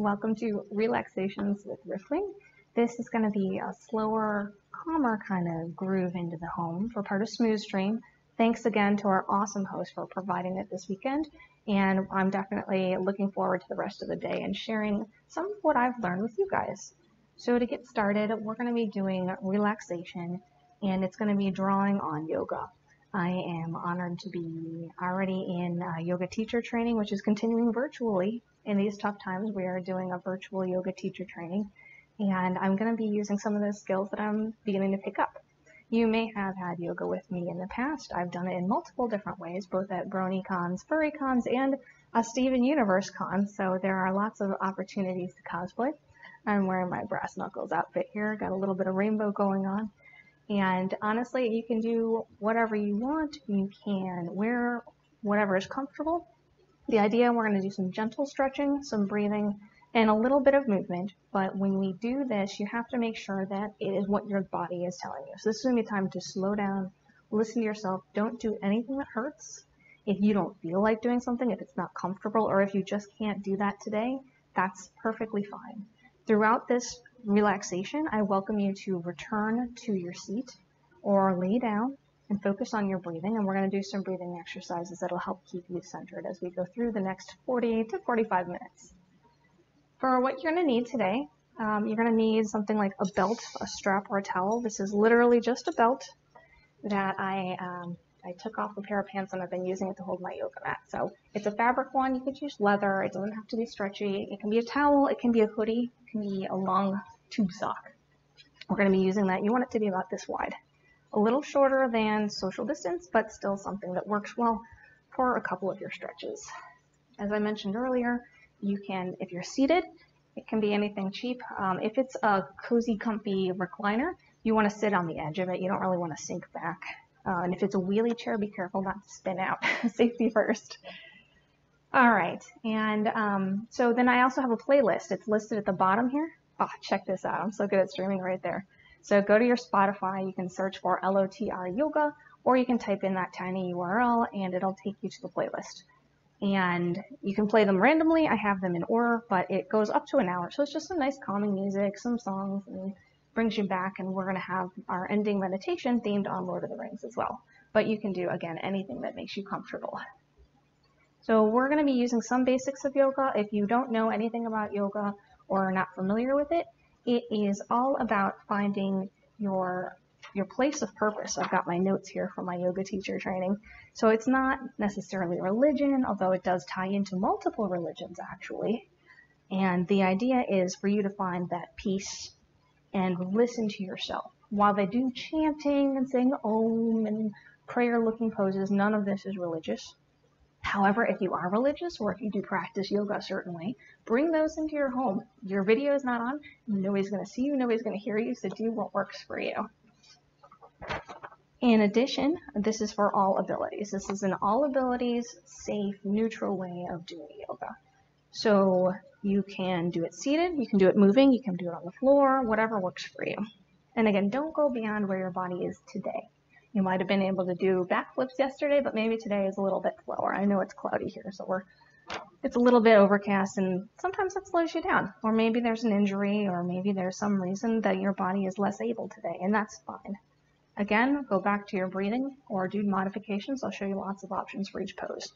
Welcome to Relaxations with Riftwing. This is going to be a slower, calmer kind of groove into the home for part of SmoozeStream. Thanks again to our awesome host for providing it this weekend. And I'm definitely looking forward to the rest of the day and sharing some of what I've learned with you guys. So to get started, we're going to be doing relaxation and it's going to be drawing on yoga. I am honored to be already in uh, yoga teacher training, which is continuing virtually. In these tough times, we are doing a virtual yoga teacher training, and I'm going to be using some of the skills that I'm beginning to pick up. You may have had yoga with me in the past. I've done it in multiple different ways, both at Brony Cons, Furry Cons, and a Steven Universe Con, so there are lots of opportunities to cosplay. I'm wearing my brass knuckles outfit here, got a little bit of rainbow going on. And honestly, you can do whatever you want. You can wear whatever is comfortable. The idea, we're going to do some gentle stretching, some breathing, and a little bit of movement. But when we do this, you have to make sure that it is what your body is telling you. So this is going to be time to slow down, listen to yourself. Don't do anything that hurts. If you don't feel like doing something, if it's not comfortable, or if you just can't do that today, that's perfectly fine. Throughout this relaxation, I welcome you to return to your seat or lay down and focus on your breathing. And we're going to do some breathing exercises that'll help keep you centered as we go through the next 40 to 45 minutes. For what you're going to need today, um, you're going to need something like a belt, a strap, or a towel. This is literally just a belt that I um, I took off a pair of pants and I've been using it to hold my yoga mat. So it's a fabric one. You could use leather. It doesn't have to be stretchy. It can be a towel. It can be a hoodie. It can be a long tube sock. We're going to be using that. You want it to be about this wide. A little shorter than social distance, but still something that works well for a couple of your stretches. As I mentioned earlier, you can, if you're seated, it can be anything cheap. Um, if it's a cozy, comfy recliner, you want to sit on the edge of it. You don't really want to sink back. Uh, and if it's a wheelie chair, be careful not to spin out. Safety first. All right, and um, so then I also have a playlist. It's listed at the bottom here. Oh, check this out. I'm so good at streaming right there. So go to your Spotify. You can search for LOTR Yoga, or you can type in that tiny URL and it'll take you to the playlist. And you can play them randomly. I have them in order, but it goes up to an hour. So it's just some nice calming music, some songs, and brings you back. And we're going to have our ending meditation themed on Lord of the Rings as well. But you can do, again, anything that makes you comfortable. So we're going to be using some basics of yoga. If you don't know anything about yoga, or are not familiar with it, it is all about finding your your place of purpose. I've got my notes here from my yoga teacher training. So it's not necessarily religion, although it does tie into multiple religions actually. And the idea is for you to find that peace and listen to yourself. While they do chanting and saying om and prayer looking poses, none of this is religious. However, if you are religious or if you do practice yoga a certain way, bring those into your home. Your video is not on, nobody's going to see you, nobody's going to hear you, so do what works for you. In addition, this is for all abilities. This is an all abilities, safe, neutral way of doing yoga. So you can do it seated, you can do it moving, you can do it on the floor, whatever works for you. And again, don't go beyond where your body is today. You might have been able to do backflips yesterday, but maybe today is a little bit slower. I know it's cloudy here, so we're it's a little bit overcast and sometimes that slows you down. Or maybe there's an injury or maybe there's some reason that your body is less able today and that's fine. Again, go back to your breathing or do modifications. I'll show you lots of options for each pose.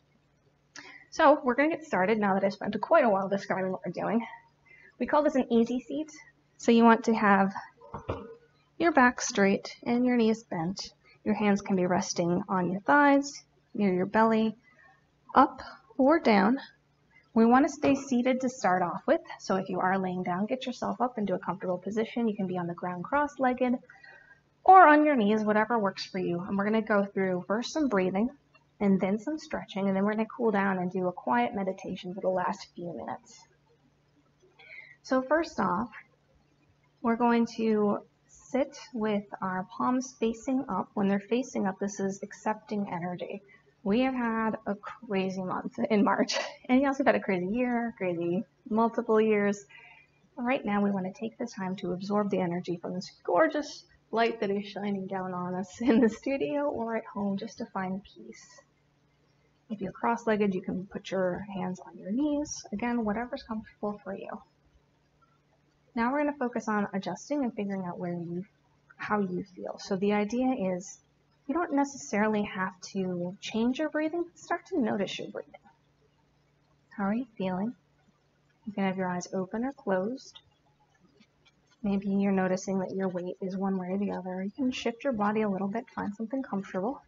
So we're going to get started now that I spent quite a while describing what we're doing. We call this an easy seat. So you want to have your back straight and your knees bent. Your hands can be resting on your thighs, near your belly, up or down. We want to stay seated to start off with. So if you are laying down, get yourself up into a comfortable position. You can be on the ground cross-legged or on your knees, whatever works for you. And we're going to go through first some breathing and then some stretching, and then we're going to cool down and do a quiet meditation for the last few minutes. So first off, we're going to sit with our palms facing up. When they're facing up, this is accepting energy. We have had a crazy month in March, and yes, we've had a crazy year, crazy multiple years. Right now, we want to take the time to absorb the energy from this gorgeous light that is shining down on us in the studio or at home just to find peace. If you're cross-legged, you can put your hands on your knees. Again, whatever's comfortable for you. Now we're going to focus on adjusting and figuring out where you, how you feel. So the idea is you don't necessarily have to change your breathing, start to notice your breathing. How are you feeling? You can have your eyes open or closed. Maybe you're noticing that your weight is one way or the other. You can shift your body a little bit, find something comfortable.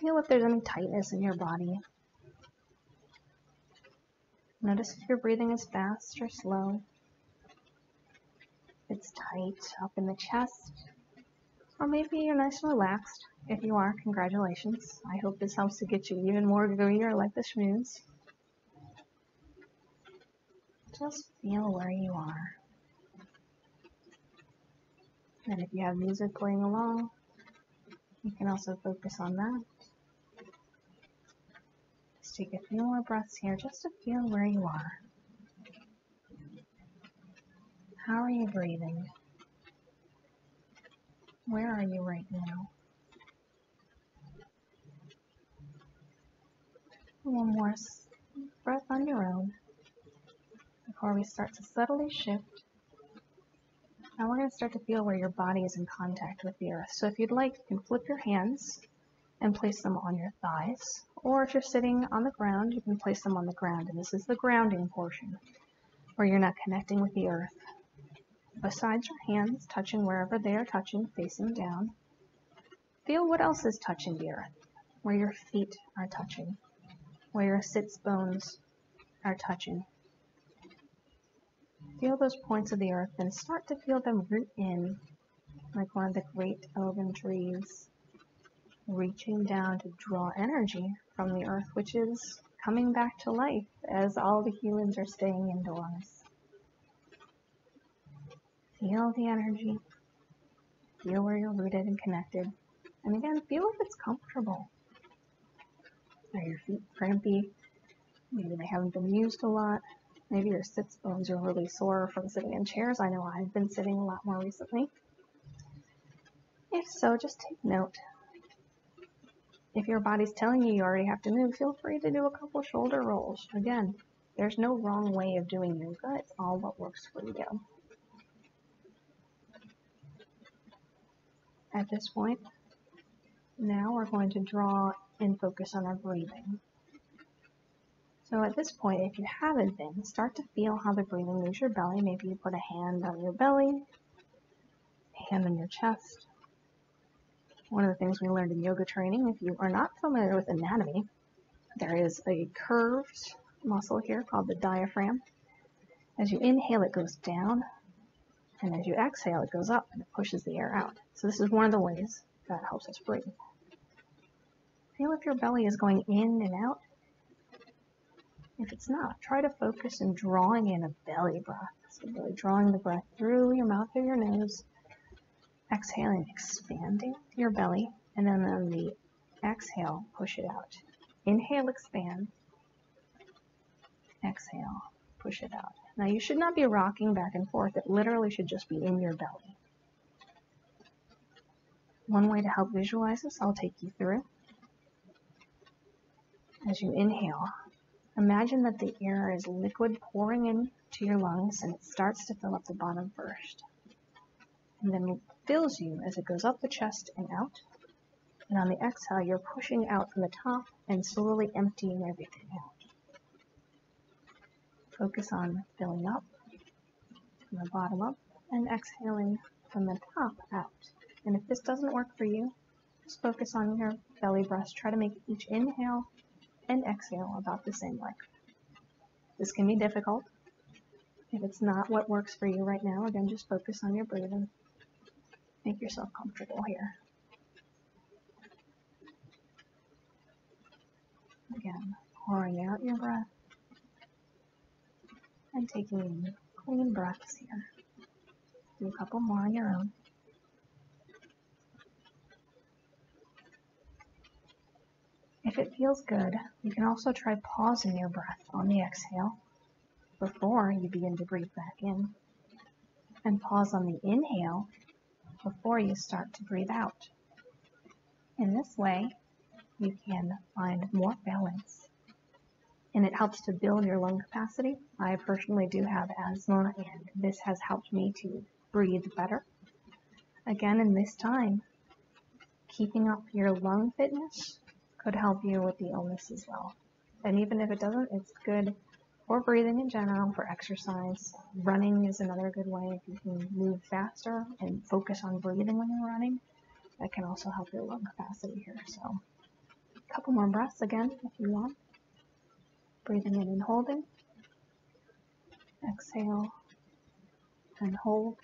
Feel if there's any tightness in your body. Notice if your breathing is fast or slow. If it's tight up in the chest. Or maybe you're nice and relaxed. If you are, congratulations. I hope this helps to get you even more gooier like the schmooze. Just feel where you are. And if you have music playing along, you can also focus on that. Take a few more breaths here just to feel where you are. How are you breathing? Where are you right now? One more breath on your own before we start to subtly shift. Now we're going to start to feel where your body is in contact with the earth. So if you'd like, you can flip your hands and place them on your thighs. Or if you're sitting on the ground, you can place them on the ground. And this is the grounding portion, where you're not connecting with the earth. Besides your hands touching wherever they are touching, facing down, feel what else is touching the earth, where your feet are touching, where your sits bones are touching. Feel those points of the earth and start to feel them root in like one of the great elven trees, reaching down to draw energy from the earth, which is coming back to life as all the humans are staying indoors. Feel the energy. Feel where you're rooted and connected. And again, feel if it's comfortable. Are your feet crampy? Maybe they haven't been used a lot. Maybe your sits bones are really sore from sitting in chairs. I know I've been sitting a lot more recently. If so, just take note. If your body's telling you you already have to move, feel free to do a couple shoulder rolls. Again, there's no wrong way of doing yoga. It's all what works for you. At this point, now we're going to draw and focus on our breathing. So at this point, if you haven't been, start to feel how the breathing moves your belly. Maybe you put a hand on your belly, hand on your chest. One of the things we learned in yoga training, if you are not familiar with anatomy, there is a curved muscle here called the diaphragm. As you inhale, it goes down, and as you exhale, it goes up and it pushes the air out. So this is one of the ways that helps us breathe. Feel if your belly is going in and out if it's not, try to focus on drawing in a belly breath. So really drawing the breath through your mouth or your nose, exhaling, expanding your belly, and then on the exhale, push it out. Inhale, expand. Exhale, push it out. Now you should not be rocking back and forth. It literally should just be in your belly. One way to help visualize this, I'll take you through. As you inhale, Imagine that the air is liquid pouring into your lungs and it starts to fill up the bottom first. And then fills you as it goes up the chest and out. And on the exhale, you're pushing out from the top and slowly emptying everything out. Focus on filling up from the bottom up and exhaling from the top out. And if this doesn't work for you, just focus on your belly breath. Try to make each inhale and exhale about the same length. This can be difficult. If it's not what works for you right now, again, just focus on your breathing. Make yourself comfortable here. Again, pouring out your breath and taking in clean breaths here. Do a couple more on your own. If it feels good, you can also try pausing your breath on the exhale before you begin to breathe back in, and pause on the inhale before you start to breathe out. In this way, you can find more balance. And it helps to build your lung capacity. I personally do have asthma, and this has helped me to breathe better. Again, in this time, keeping up your lung fitness could help you with the illness as well. And even if it doesn't, it's good for breathing in general, for exercise. Running is another good way if you can move faster and focus on breathing when you're running. That can also help your lung capacity here. So, a couple more breaths again if you want. Breathing in and holding. Exhale and hold.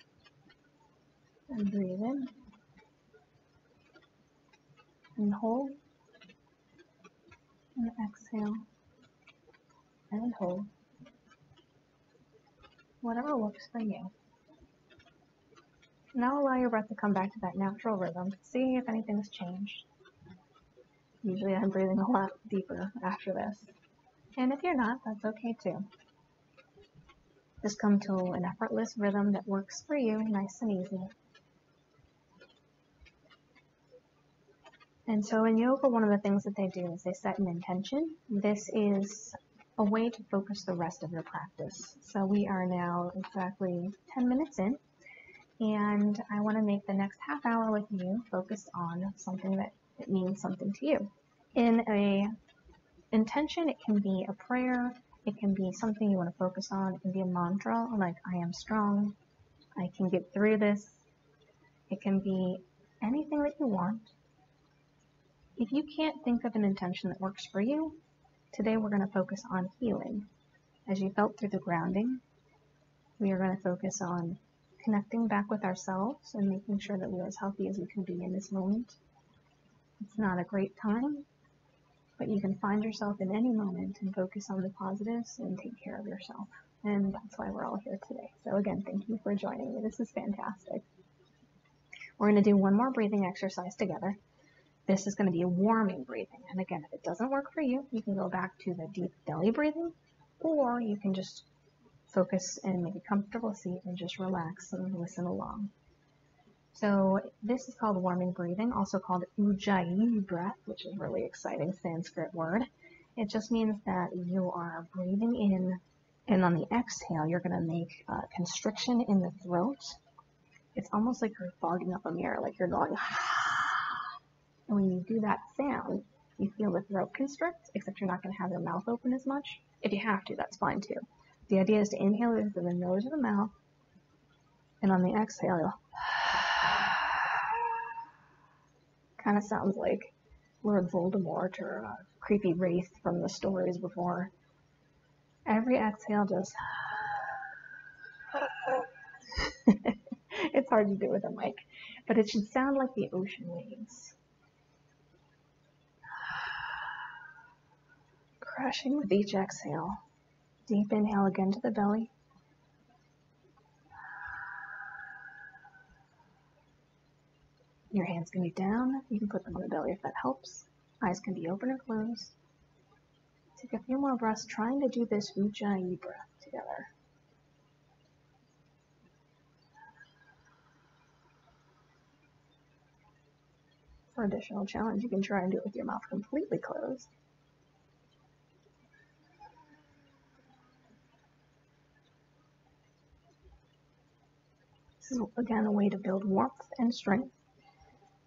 And breathe in. And hold. And exhale and hold. Whatever works for you. Now allow your breath to come back to that natural rhythm. See if anything's changed. Usually I'm breathing a lot deeper after this. And if you're not, that's okay too. Just come to an effortless rhythm that works for you, nice and easy. And so in yoga, one of the things that they do is they set an intention. This is a way to focus the rest of your practice. So we are now exactly 10 minutes in, and I want to make the next half hour with you focused on something that it means something to you. In a intention, it can be a prayer, it can be something you want to focus on, it can be a mantra like I am strong, I can get through this. It can be anything that you want. If you can't think of an intention that works for you, Today we're going to focus on healing. As you felt through the grounding, we are going to focus on connecting back with ourselves and making sure that we're as healthy as we can be in this moment. It's not a great time, but you can find yourself in any moment and focus on the positives and take care of yourself. And that's why we're all here today. So again, thank you for joining me. This is fantastic. We're going to do one more breathing exercise together. This is going to be a warming breathing. And again, if it doesn't work for you, you can go back to the deep belly breathing, or you can just focus and make a comfortable seat and just relax and listen along. So this is called warming breathing, also called ujjayi breath, which is a really exciting Sanskrit word. It just means that you are breathing in, and on the exhale, you're going to make a constriction in the throat. It's almost like you're fogging up a mirror, like you're going, and when you do that sound, you feel the throat constrict, except you're not going to have your mouth open as much. If you have to, that's fine too. The idea is to inhale through the nose or the mouth, and on the exhale, kind of sounds like Lord Voldemort or a creepy wraith from the stories before. Every exhale just. it's hard to do with a mic, but it should sound like the ocean waves. Crushing with each exhale. Deep inhale again to the belly. Your hands can be down. You can put them on the belly if that helps. Eyes can be open or closed. Take a few more breaths trying to do this Ujjayi breath together. For additional challenge, you can try and do it with your mouth completely closed. Is, again, a way to build warmth and strength.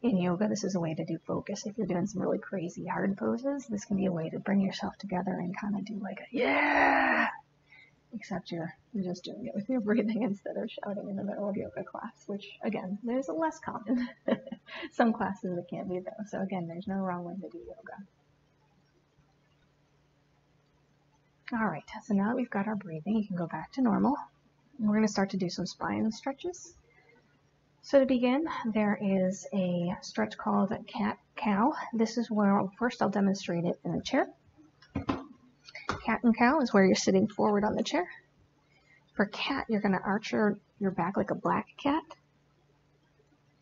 In yoga, this is a way to do focus. If you're doing some really crazy hard poses, this can be a way to bring yourself together and kind of do like a yeah, except you're, you're just doing it with your breathing instead of shouting in the middle of yoga class, which again, there's a less common. some classes it can't be though. So again, there's no wrong way to do yoga. All right, so now that we've got our breathing, you can go back to normal. We're going to start to do some spine stretches. So to begin, there is a stretch called cat cow. This is where first I'll demonstrate it in a chair. Cat and cow is where you're sitting forward on the chair. For cat, you're going to arch your, your back like a black cat.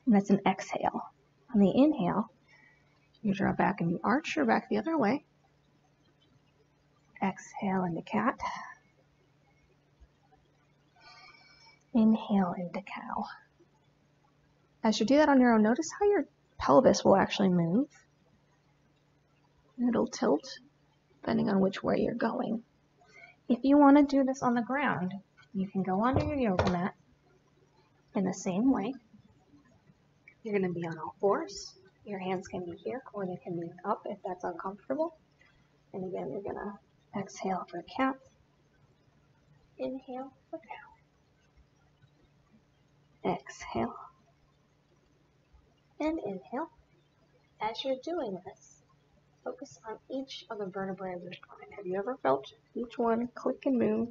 And that's an exhale. On the inhale, you draw back and you arch your back the other way. Exhale into cat. Inhale into cow. As you do that on your own, notice how your pelvis will actually move. it'll tilt depending on which way you're going. If you want to do this on the ground, you can go onto your yoga mat in the same way. You're going to be on all fours. Your hands can be here or they can be up if that's uncomfortable. And again, you're going to exhale for cat, inhale for cow, exhale, and inhale. As you're doing this, focus on each of the vertebrae of your spine. Have you ever felt each one click and move?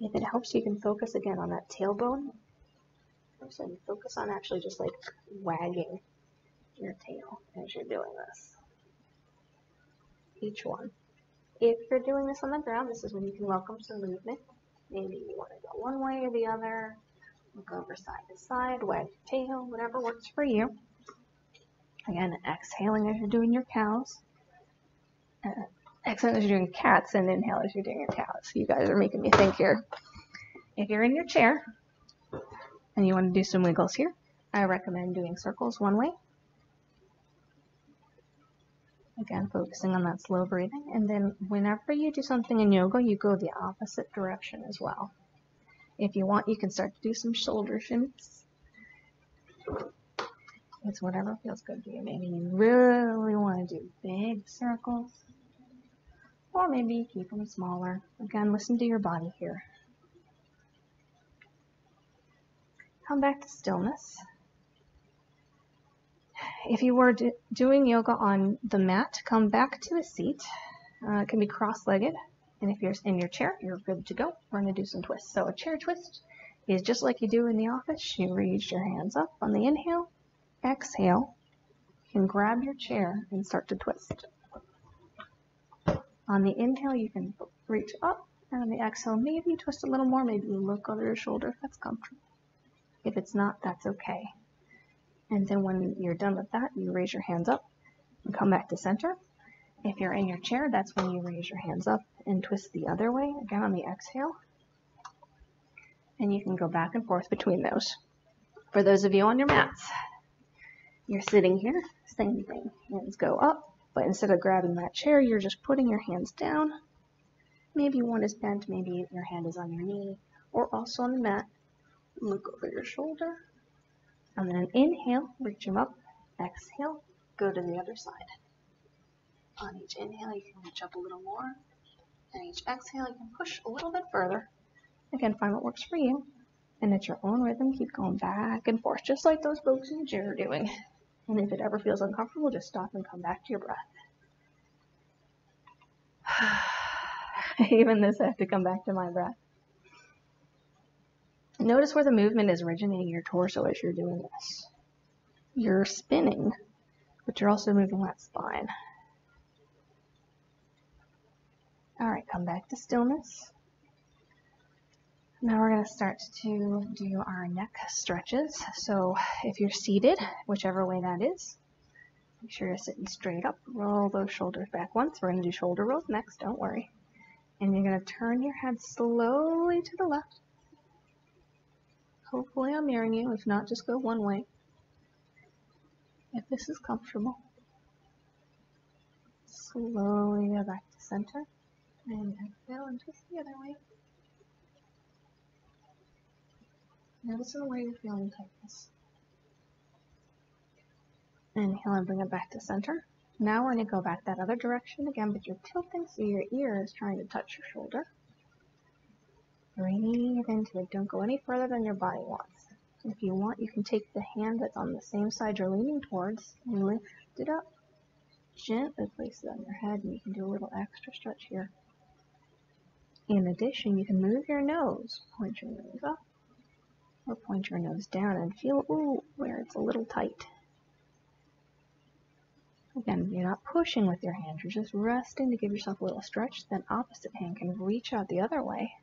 If it helps, you can focus again on that tailbone. So focus on actually just like wagging your tail as you're doing this. Each one. If you're doing this on the ground, this is when you can welcome some movement. Maybe you want to go one way or the other. Look over side to side, wag your tail, whatever works for you. Again, exhaling as you're doing your cows. Uh, exhaling as you're doing cats, and inhale as you're doing your cows. You guys are making me think here. If you're in your chair and you want to do some wiggles here, I recommend doing circles one way. Again, focusing on that slow breathing. And then whenever you do something in yoga, you go the opposite direction as well. If you want, you can start to do some shoulder shimmies. It's whatever feels good to you. Maybe you really want to do big circles. Or maybe keep them smaller. Again, listen to your body here. Come back to stillness. If you were do doing yoga on the mat, come back to a seat. Uh, it can be cross-legged. And if you're in your chair, you're good to go. We're going to do some twists. So a chair twist is just like you do in the office. You reach your hands up on the inhale exhale, you can grab your chair and start to twist. On the inhale, you can reach up, and on the exhale, maybe twist a little more, maybe look over your shoulder if that's comfortable. If it's not, that's okay. And then when you're done with that, you raise your hands up and come back to center. If you're in your chair, that's when you raise your hands up and twist the other way, again on the exhale. And you can go back and forth between those. For those of you on your mats, you're sitting here, same thing. Hands go up, but instead of grabbing that chair, you're just putting your hands down. Maybe one is bent, maybe your hand is on your knee, or also on the mat. Look over your shoulder. And then inhale, reach them up. Exhale, go to the other side. On each inhale, you can reach up a little more. And each exhale, you can push a little bit further. Again, find what works for you. And at your own rhythm, keep going back and forth, just like those folks in the chair are doing. And if it ever feels uncomfortable, just stop and come back to your breath. Even this, I have to come back to my breath. Notice where the movement is originating your torso as you're doing this. You're spinning, but you're also moving that spine. All right, come back to stillness. Now we're going to start to do our neck stretches. So if you're seated, whichever way that is, make sure you're sitting straight up. Roll those shoulders back once. We're going to do shoulder rolls next, don't worry. And you're going to turn your head slowly to the left. Hopefully I'm mirroring you. If not, just go one way. If this is comfortable. Slowly go back to center. And exhale and twist the other way. Noticing where you're feeling tightness. Inhale and bring it back to center. Now we're going to go back that other direction again, but you're tilting so your ear is trying to touch your shoulder. Breathe into it. Don't go any further than your body wants. If you want, you can take the hand that's on the same side you're leaning towards and lift it up. Gently place it on your head, and you can do a little extra stretch here. In addition, you can move your nose. Point your nose up or point your nose down and feel ooh, where it's a little tight. Again, you're not pushing with your hand, you're just resting to give yourself a little stretch. Then opposite hand can reach out the other way.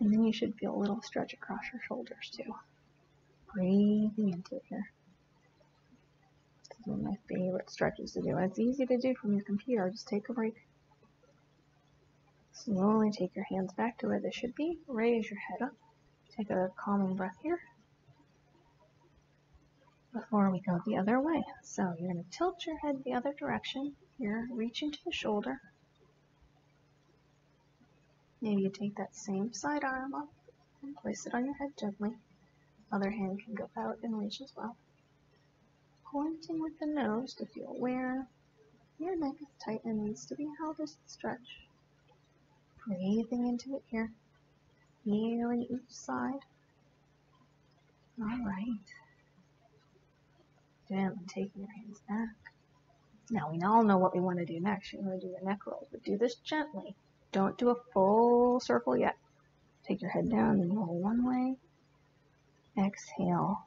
And then you should feel a little stretch across your shoulders too. Breathing into it here. This is one of my favorite stretches to do. And it's easy to do from your computer. Just take a break. Slowly take your hands back to where they should be. Raise your head up. Take a calming breath here. before we go the other way. So you're going to tilt your head the other direction. You're reaching to the shoulder. Maybe you take that same side arm up and place it on your head gently. Other hand can go out and reach as well. Pointing with the nose to feel where your neck is tight and needs to be held as it stretch. Breathing into it here. Feeling each side. Alright. Gently taking your hands back. Now we all know what we want to do next. You want to do your neck rolls, but do this gently. Don't do a full circle yet. Take your head down and roll one way. Exhale.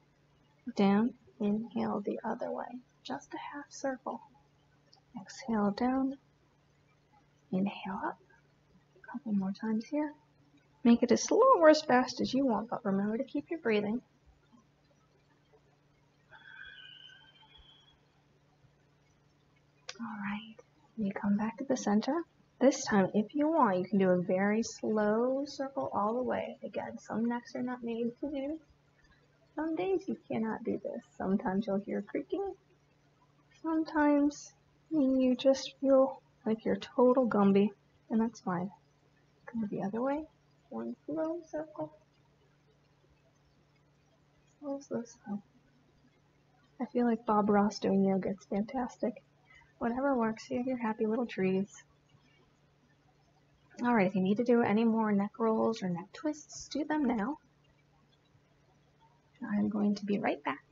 Down. Inhale the other way. Just a half circle. Exhale down. Inhale up. Couple more times here. Make it as slow or as fast as you want, but remember to keep your breathing. Alright, you come back to the center. This time, if you want, you can do a very slow circle all the way. Again, some necks are not made to do. Some days you cannot do this. Sometimes you'll hear creaking. Sometimes you just feel like you're total Gumby, and that's fine. Go the other way. One slow circle. Slow, slow. I feel like Bob Ross doing yoga. It's fantastic. Whatever works. You have your happy little trees. Alright, if you need to do any more neck rolls or neck twists, do them now. I'm going to be right back.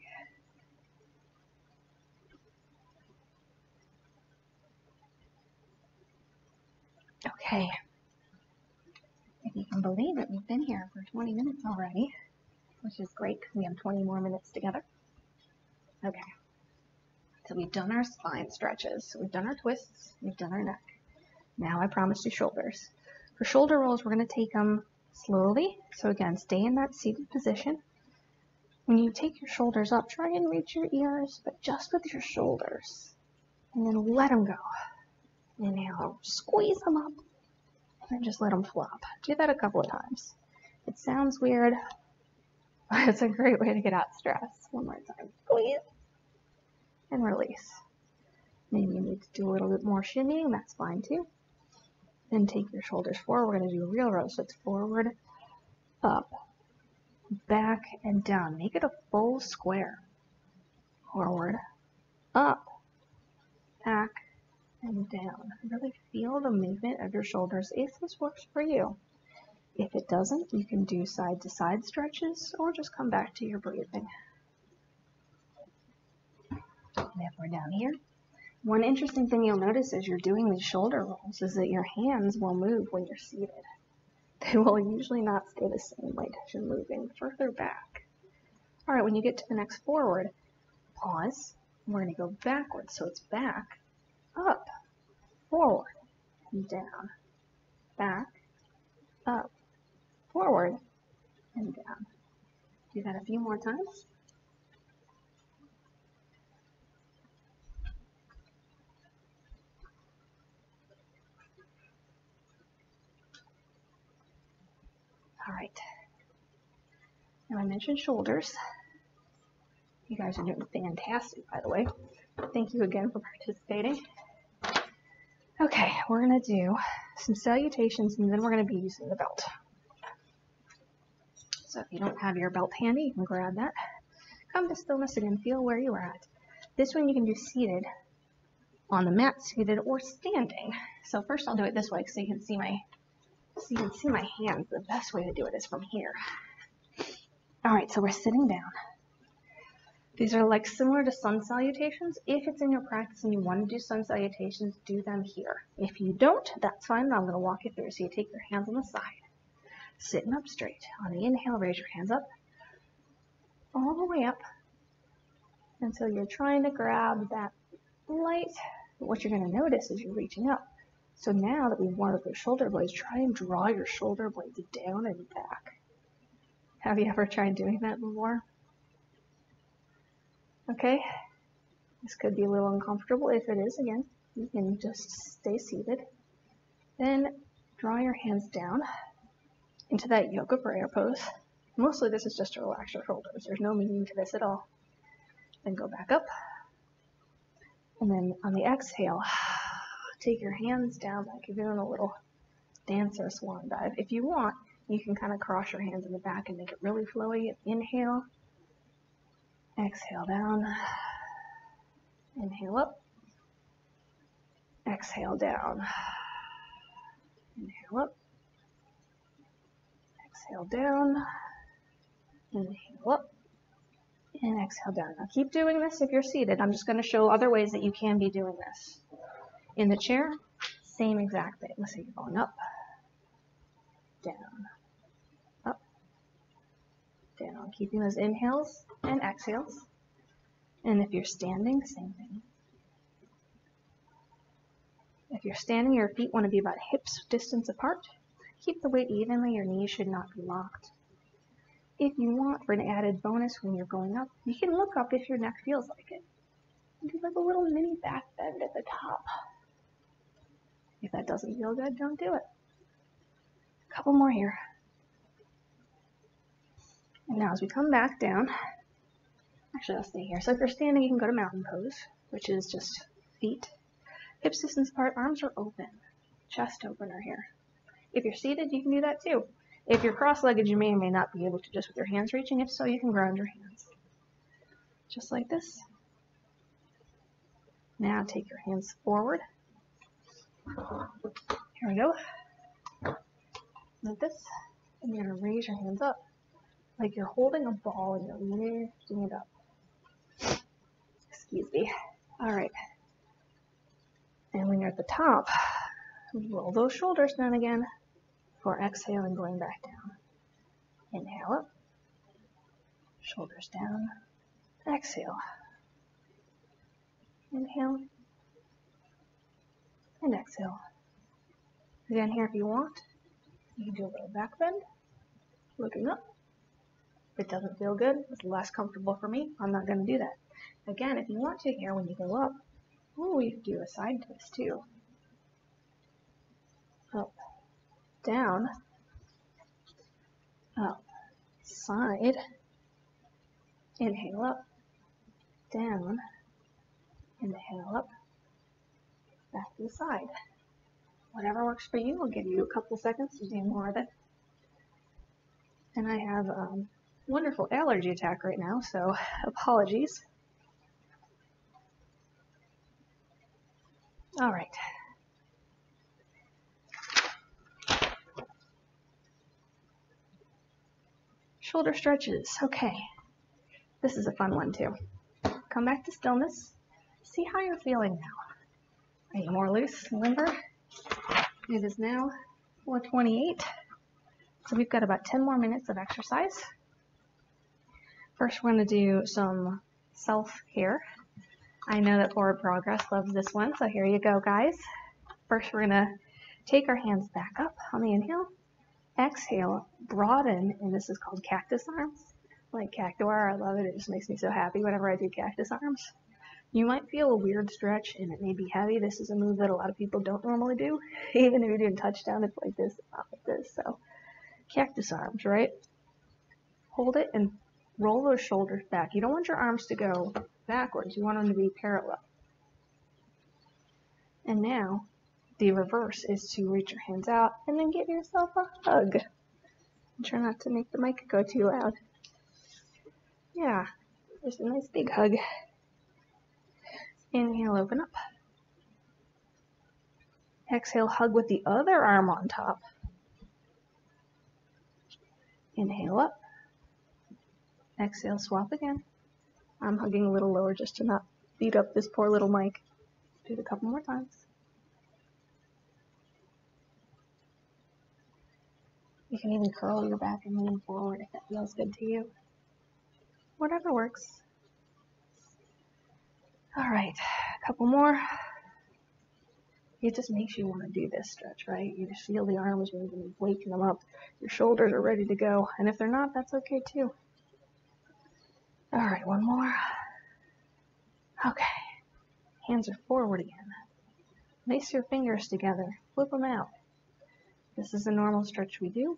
Okay. If you can believe it, we've been here for 20 minutes already, which is great because we have 20 more minutes together. Okay. So we've done our spine stretches, so we've done our twists, we've done our neck. Now I promised you shoulders. For shoulder rolls, we're going to take them slowly. So again, stay in that seated position. When you take your shoulders up, try and reach your ears, but just with your shoulders. And then let them go. Inhale, squeeze them up, and just let them flop. Do that a couple of times. It sounds weird, but it's a great way to get out stress. One more time. Squeeze and release. Maybe you need to do a little bit more shimmying, that's fine too. Then take your shoulders forward. We're going to do a real row. So it's forward, up, back, and down. Make it a full square. Forward, up, back, and down. Really feel the movement of your shoulders if this works for you. If it doesn't, you can do side to side stretches or just come back to your breathing. And if we're down here, one interesting thing you'll notice as you're doing these shoulder rolls is that your hands will move when you're seated. They will usually not stay the same way as you're moving further back. All right, when you get to the next forward, pause. We're going to go backwards, so it's back, up, forward, and down, back, up, forward, and down. Do that a few more times. All right. Now I mentioned shoulders. You guys are doing fantastic, by the way. Thank you again for participating. Okay, we're going to do some salutations and then we're going to be using the belt. So if you don't have your belt handy, you can grab that. Come to stillness again, feel where you are at. This one you can do seated on the mat, seated or standing. So first I'll do it this way so you can see my so you can see my hands. The best way to do it is from here. All right, so we're sitting down. These are like similar to sun salutations. If it's in your practice and you want to do sun salutations, do them here. If you don't, that's fine. I'm going to walk you through. So you take your hands on the side, sitting up straight. On the inhale, raise your hands up, all the way up until you're trying to grab that light. What you're going to notice is you're reaching up. So now that we've warmed up your shoulder blades, try and draw your shoulder blades down and back. Have you ever tried doing that before? Okay, this could be a little uncomfortable. If it is, again, you can just stay seated. Then draw your hands down into that yoga prayer pose. Mostly this is just to relax your shoulders. There's no meaning to this at all. then go back up. And then on the exhale, take your hands down like you're doing a little dancer swan dive. If you want, you can kind of cross your hands in the back and make it really flowy. Inhale, exhale down, inhale up, exhale down, inhale up, exhale down, inhale up, and exhale down. Now keep doing this if you're seated. I'm just going to show other ways that you can be doing this. In the chair, same exact thing. Let's see, you're going up, down, down. Keeping those inhales and exhales. And if you're standing, same thing. If you're standing, your feet want to be about hips distance apart. Keep the weight evenly, your knees should not be locked. If you want, for an added bonus when you're going up, you can look up if your neck feels like it. Do like a little mini back bend at the top. If that doesn't feel good, don't do it. A couple more here. And now as we come back down, actually I'll stay here. So if you're standing, you can go to mountain pose, which is just feet, hips distance apart, arms are open, chest opener here. If you're seated, you can do that too. If you're cross-legged, you may or may not be able to just with your hands reaching. If so, you can ground your hands. Just like this. Now take your hands forward. Here we go. Like this. And you're going to raise your hands up like you're holding a ball and you're lifting it up. Excuse me. All right. And when you're at the top, roll those shoulders down again for exhale and going back down. Inhale up, shoulders down, exhale. Inhale and exhale. Again, here if you want, you can do a little back bend, looking up. If it doesn't feel good, it's less comfortable for me, I'm not going to do that. Again, if you want to here when you go up, oh, can do a side twist too. Up, down, up, side, inhale up, down, inhale up, back to the side. Whatever works for you, I'll give you a couple seconds to do more of it. And I have um, wonderful allergy attack right now, so apologies. All right. Shoulder stretches. Okay. This is a fun one too. Come back to stillness. See how you're feeling now. Are you more loose, limber? It is now 428. So we've got about 10 more minutes of exercise. First, we're going to do some self-care. I know that Forward Progress loves this one, so here you go, guys. First, we're going to take our hands back up on the inhale exhale, broaden, and this is called cactus arms. Like cactuar, I love it. It just makes me so happy whenever I do cactus arms. You might feel a weird stretch and it may be heavy. This is a move that a lot of people don't normally do. Even if you're doing touchdown, it's like this, not like this. So cactus arms, right? Hold it and roll those shoulders back. You don't want your arms to go backwards. You want them to be parallel. And now the reverse is to reach your hands out and then give yourself a hug. Try not to make the mic go too loud. Yeah, just a nice big hug. Inhale, open up. Exhale, hug with the other arm on top. Inhale up. Exhale, swap again. I'm hugging a little lower just to not beat up this poor little mic. Do it a couple more times. You can even curl your back and lean forward if that feels good to you. Whatever works. All right, a couple more. It just makes you want to do this stretch, right? You just feel the arms moving, waking them up. Your shoulders are ready to go. And if they're not, that's okay too. All right, one more. Okay, hands are forward again. Lace your fingers together, flip them out. This is a normal stretch we do.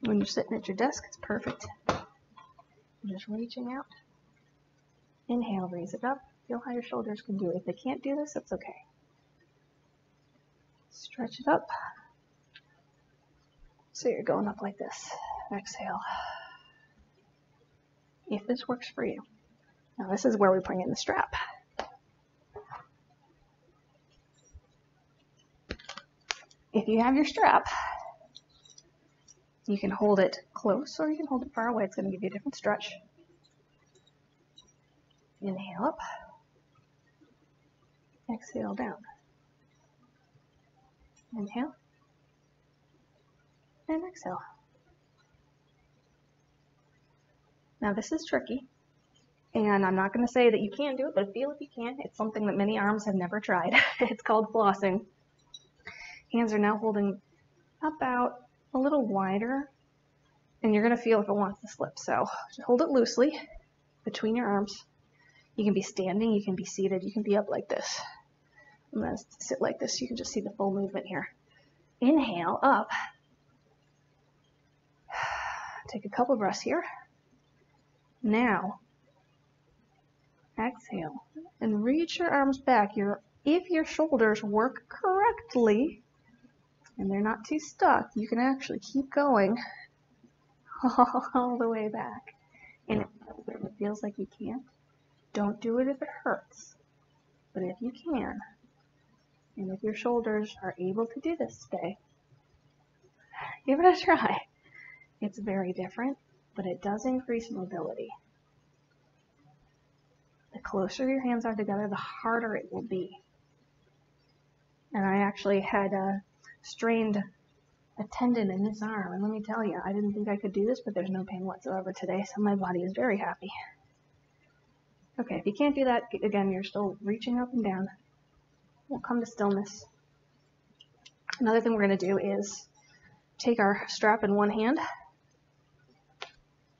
When you're sitting at your desk, it's perfect. just reaching out. Inhale, raise it up. Feel how your shoulders can do it. If they can't do this, it's okay. Stretch it up. So you're going up like this. Exhale. If this works for you. Now this is where we bring in the strap. If you have your strap, you can hold it close or you can hold it far away. It's going to give you a different stretch. Inhale up. Exhale down. Inhale. And exhale. Now this is tricky. And I'm not going to say that you can't do it, but feel if you can. It's something that many arms have never tried. it's called flossing. Hands are now holding about a little wider. And you're going to feel if it wants to slip. So hold it loosely between your arms. You can be standing, you can be seated, you can be up like this. I'm going to sit like this you can just see the full movement here. Inhale up. Take a couple breaths here. Now, exhale and reach your arms back. Your, if your shoulders work correctly and they're not too stuck, you can actually keep going all the way back. And if it feels like you can't, don't do it if it hurts. But if you can, and if your shoulders are able to do this today, give it a try. It's very different, but it does increase mobility. The closer your hands are together, the harder it will be. And I actually had a strained a tendon in this arm, and let me tell you, I didn't think I could do this, but there's no pain whatsoever today, so my body is very happy. Okay, if you can't do that, again, you're still reaching up and down. We'll come to stillness. Another thing we're going to do is take our strap in one hand,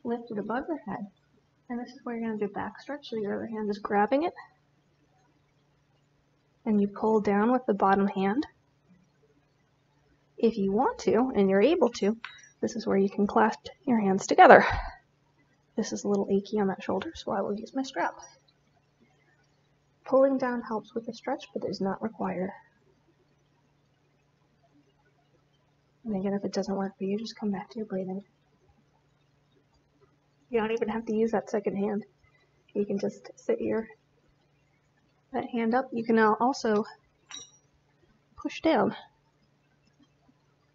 lift it above your head, and this is where you're going to do back stretch, so your other hand is grabbing it, and you pull down with the bottom hand. If you want to, and you're able to, this is where you can clasp your hands together. This is a little achy on that shoulder, so I will use my strap. Pulling down helps with the stretch, but is not required. And again, if it doesn't work for you, just come back to your breathing. You don't even have to use that second hand. You can just sit here, that hand up. You can now also push down.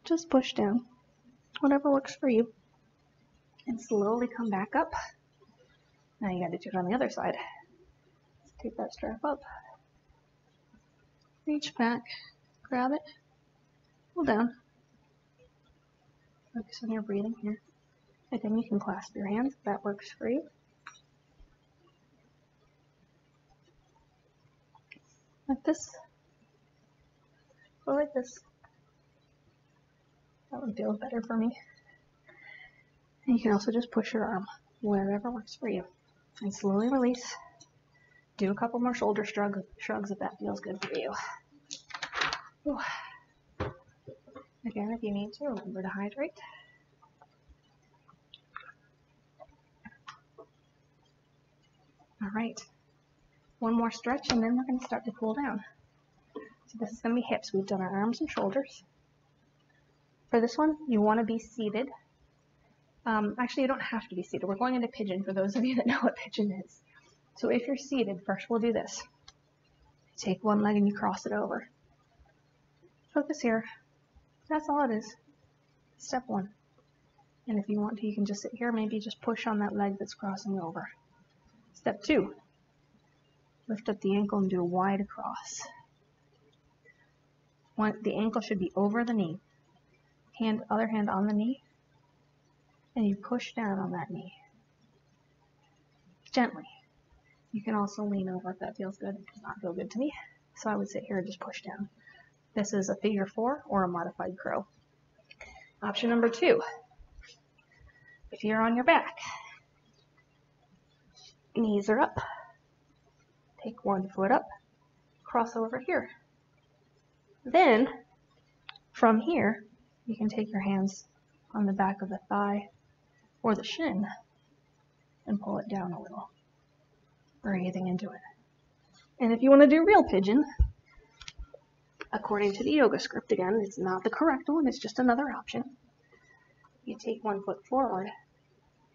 Just push down. Whatever works for you and slowly come back up. Now you got to do it on the other side. Let's take that strap up, reach back, grab it, pull down. Focus on your breathing here. Again, you can clasp your hands if that works for you. Like this. Or like this. That one feels better for me. And you can also just push your arm wherever works for you. And slowly release. Do a couple more shoulder shrug, shrugs if that feels good for you. Ooh. Again, if you need to, remember to hydrate. All right. One more stretch and then we're going to start to cool down. So this is going to be hips. We've done our arms and shoulders. For this one, you want to be seated um, actually, you don't have to be seated. We're going into pigeon for those of you that know what pigeon is. So if you're seated, first we'll do this. Take one leg and you cross it over. Focus here. That's all it is. Step one. And if you want to, you can just sit here, maybe just push on that leg that's crossing over. Step two. Lift up the ankle and do a wide across. One, the ankle should be over the knee. Hand, other hand on the knee and you push down on that knee. Gently. You can also lean over if that feels good. It does not feel good to me. So I would sit here and just push down. This is a figure four or a modified crow. Option number two. If you're on your back, knees are up. Take one foot up, cross over here. Then, from here, you can take your hands on the back of the thigh or the shin and pull it down a little. breathing into it. And if you want to do real pigeon, according to the yoga script again, it's not the correct one, it's just another option. You take one foot forward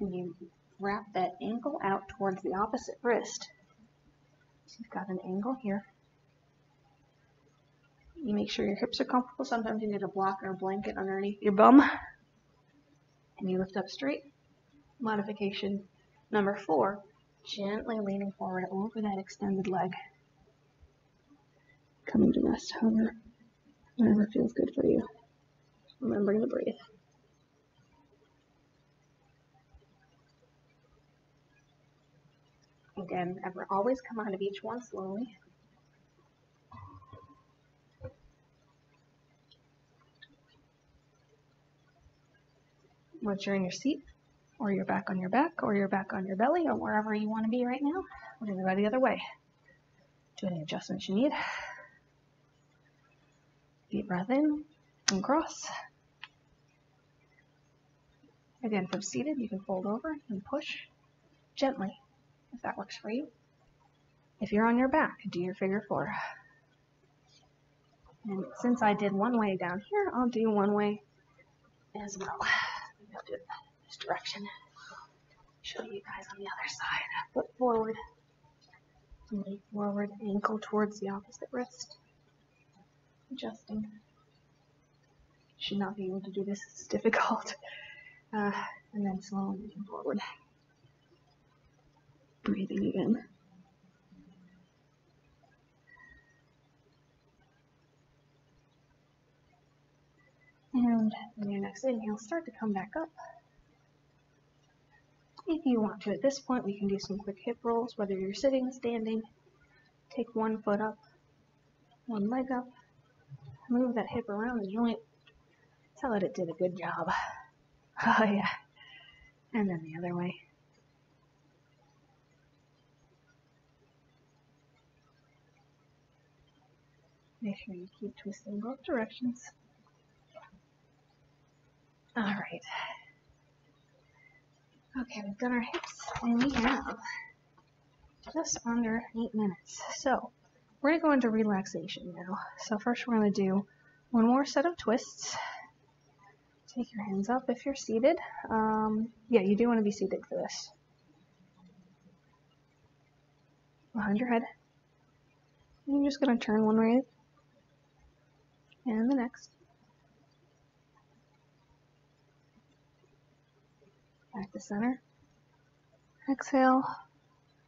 and you wrap that ankle out towards the opposite wrist. So you've got an angle here. You make sure your hips are comfortable. Sometimes you need a block or a blanket underneath your bum. And you lift up straight. Modification number four, gently leaning forward over that extended leg. Coming to rest, however, whatever feels good for you. Remembering to breathe. Again, ever always come out of each one slowly. Once you're in your seat, or you're back on your back, or you're back on your belly, or wherever you want to be right now, we're going to go the other way. Do any adjustments you need. Deep breath in and cross. Again, from seated, you can fold over and push gently if that works for you. If you're on your back, do your figure four. And since I did one way down here, I'll do one way as well. Maybe I'll do it this direction. Show you guys on the other side. Foot forward, leg forward, ankle towards the opposite wrist. Adjusting. Should not be able to do this, it's difficult. Uh, and then slowly moving forward breathing again. And on your next inhale, start to come back up. If you want to, at this point, we can do some quick hip rolls, whether you're sitting, standing. Take one foot up, one leg up, move that hip around the joint. Tell it it did a good job. Oh yeah. And then the other way. Make sure you keep twisting both directions. All right. Okay, we've done our hips and we have just under eight minutes. So we're going to go into relaxation now. So first we're going to do one more set of twists. Take your hands up if you're seated. Um, yeah, you do want to be seated for this. Behind your head. And you're just going to turn one way and the next. Back to center. Exhale.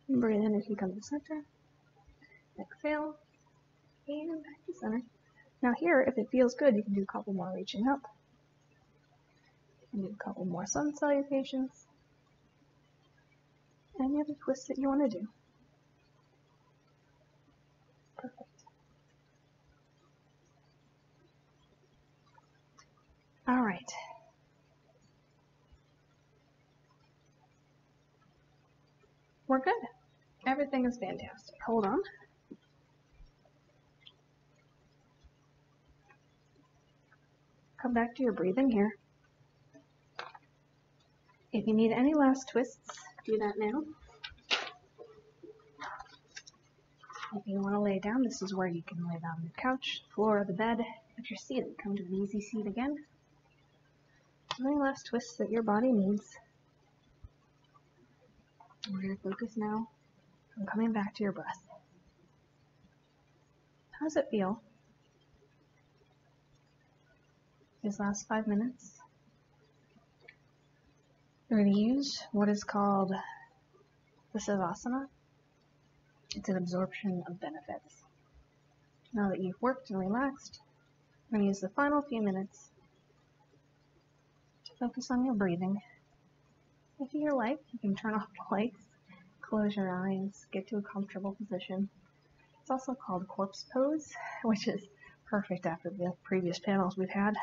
Breathe in as you come to center. Exhale. And back to center. Now here, if it feels good, you can do a couple more reaching up. You can do a couple more sun salutations. Any other twists that you want to do. Perfect. All right. We're good. Everything is fantastic. Hold on. Come back to your breathing here. If you need any last twists, do that now. If you want to lay down, this is where you can lay down the couch, floor, or the bed. If you're seated, come to an easy seat again. Any last twists that your body needs. We're going to focus now on coming back to your breath. How does it feel? These last five minutes. We're going to use what is called the Savasana. It's an absorption of benefits. Now that you've worked and relaxed, we're going to use the final few minutes to Focus on your breathing. If you like, you can turn off the lights, close your eyes, get to a comfortable position. It's also called corpse pose, which is perfect after the previous panels we've had.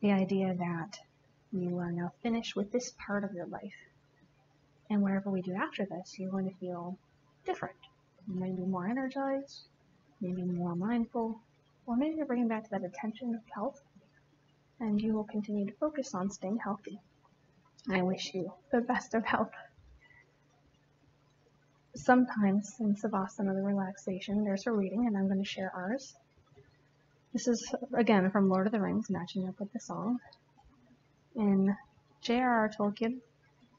The idea that you are now finished with this part of your life. And whatever we do after this, you're going to feel different. Maybe more energized, maybe more mindful, or maybe you're bringing back that attention of health and you will continue to focus on staying healthy. I wish you the best of health. sometimes in Savasana, the relaxation, there's a reading, and I'm going to share ours. This is, again, from Lord of the Rings, matching up with the song. And J.R.R. Tolkien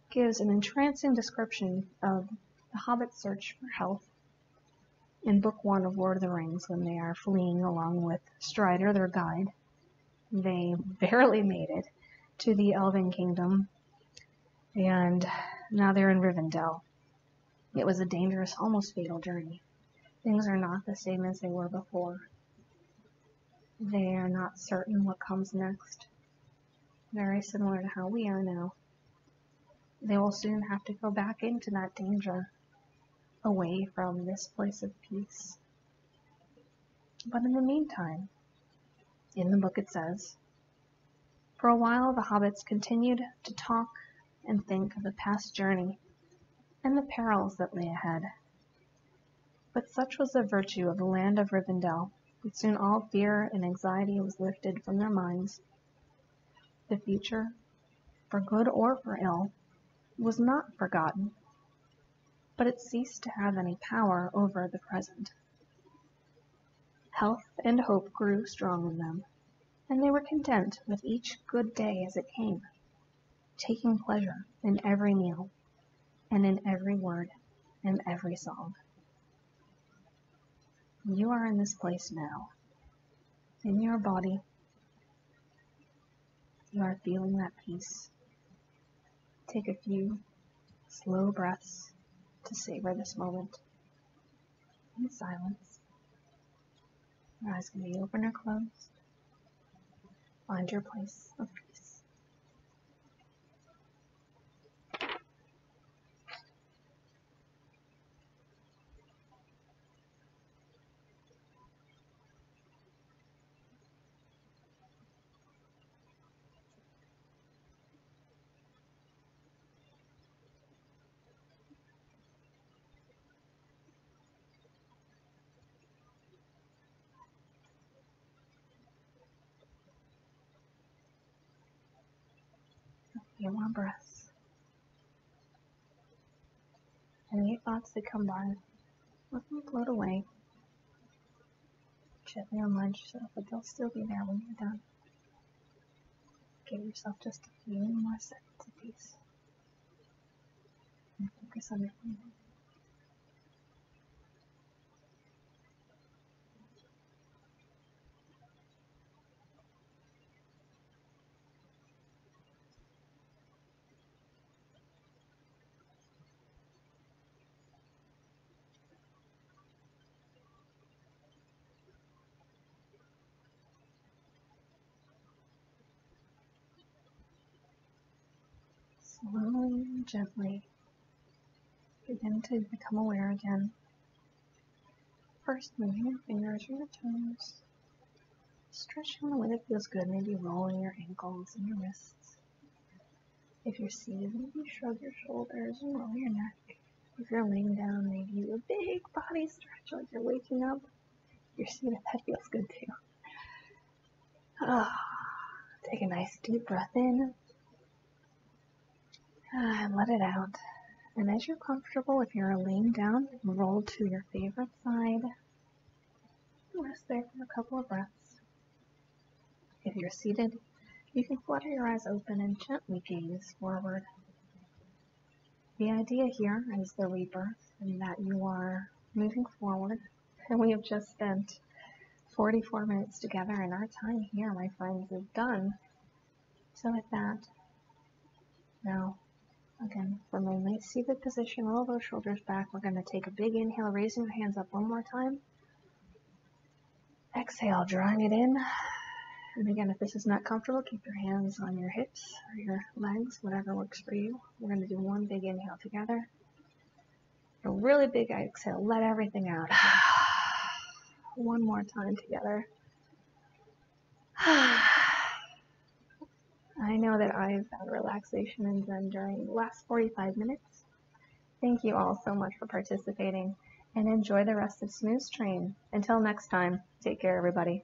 gives an entrancing description of the Hobbit's search for health in Book One of Lord of the Rings when they are fleeing along with Strider, their guide. They barely made it to the Elven Kingdom, and now they're in Rivendell. It was a dangerous, almost fatal journey. Things are not the same as they were before. They are not certain what comes next. Very similar to how we are now. They will soon have to go back into that danger, away from this place of peace. But in the meantime, in the book it says, For a while the hobbits continued to talk and think of the past journey and the perils that lay ahead. But such was the virtue of the land of Rivendell that soon all fear and anxiety was lifted from their minds. The future, for good or for ill, was not forgotten, but it ceased to have any power over the present. Health and hope grew strong in them, and they were content with each good day as it came, taking pleasure in every meal and in every word and every song. You are in this place now, in your body. You are feeling that peace. Take a few slow breaths to savor this moment in silence. Your eyes can be open or closed. Find your place of peace. Breaths. Any thoughts that come by, let them float away. Gently remind yourself that they'll still be there when you're done. Give yourself just a few more seconds of peace. And focus on your breathing. Slowly and gently begin to become aware again. First, moving your fingers or your toes, stretching the way that feels good, maybe rolling your ankles and your wrists. If you're seated, maybe shrug your shoulders and roll your neck. If you're laying down, maybe do a big body stretch like you're waking up. You're seated, that feels good too. Ah, take a nice deep breath in and let it out. And as you're comfortable, if you're laying down, roll to your favorite side. Rest there for a couple of breaths. If you're seated, you can flutter your eyes open and gently gaze forward. The idea here is the rebirth and that you are moving forward. And we have just spent 44 minutes together and our time here, my friends, is done. So with that, now Again, from nice seated position, roll those shoulders back. We're going to take a big inhale, raising your hands up one more time. Exhale, drawing it in. And again, if this is not comfortable, keep your hands on your hips or your legs, whatever works for you. We're going to do one big inhale together. A really big exhale, let everything out. one more time together. I know that I've found relaxation in Zen during the last 45 minutes. Thank you all so much for participating and enjoy the rest of SmoozeStream. Until next time, take care everybody.